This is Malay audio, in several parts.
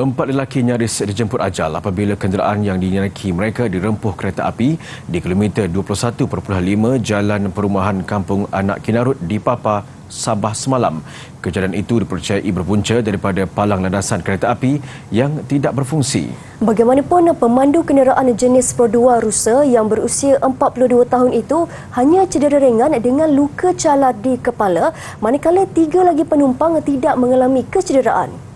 Empat lelaki nyaris dijemput ajal apabila kenderaan yang dinaiki mereka dirempuh kereta api di kilometer 21.5 Jalan Perumahan Kampung Anak Kinarut di Papa, Sabah semalam. Kejadian itu dipercayai berpunca daripada palang landasan kereta api yang tidak berfungsi. Bagaimanapun pemandu kenderaan jenis Pro 2 Rusa yang berusia 42 tahun itu hanya cedera ringan dengan luka calar di kepala manakala tiga lagi penumpang tidak mengalami kecederaan.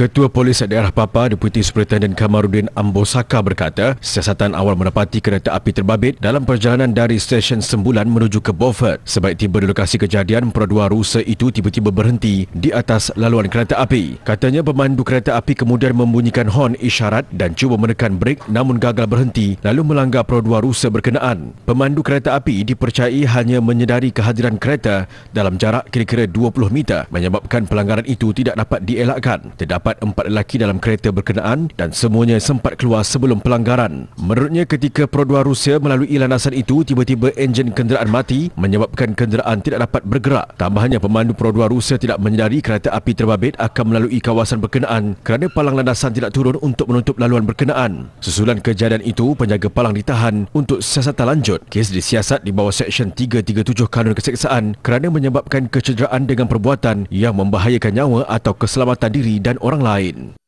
Ketua Polis Daerah Papa, Deputi Superintendent Kamarudin Ambosaka berkata, siasatan awal mendapati kereta api terbabit dalam perjalanan dari stesen Sembulan menuju ke Beaufort. Sebaik tiba di lokasi kejadian, perdua rusa itu tiba-tiba berhenti di atas laluan kereta api. Katanya pemandu kereta api kemudian membunyikan horn isyarat dan cuba menekan brek namun gagal berhenti lalu melanggar perdua rusa berkenaan. Pemandu kereta api dipercayai hanya menyedari kehadiran kereta dalam jarak kira-kira 20 meter menyebabkan pelanggaran itu tidak dapat dielakkan. Terdapat terdapat empat lelaki dalam kereta berkenaan dan semuanya sempat keluar sebelum pelanggaran. Menurutnya ketika Pro-2 Rusia melalui landasan itu, tiba-tiba enjin kenderaan mati menyebabkan kenderaan tidak dapat bergerak. Tambahannya pemandu Pro-2 Rusia tidak menyedari kereta api terbabit akan melalui kawasan berkenaan kerana palang landasan tidak turun untuk menutup laluan berkenaan. Susulan kejadian itu, penjaga palang ditahan untuk siasatan lanjut. Kes disiasat di bawah Seksyen 337 Kanun Keseksaan kerana menyebabkan kecederaan dengan perbuatan yang membahayakan nyawa atau keselamatan diri dan orang lain.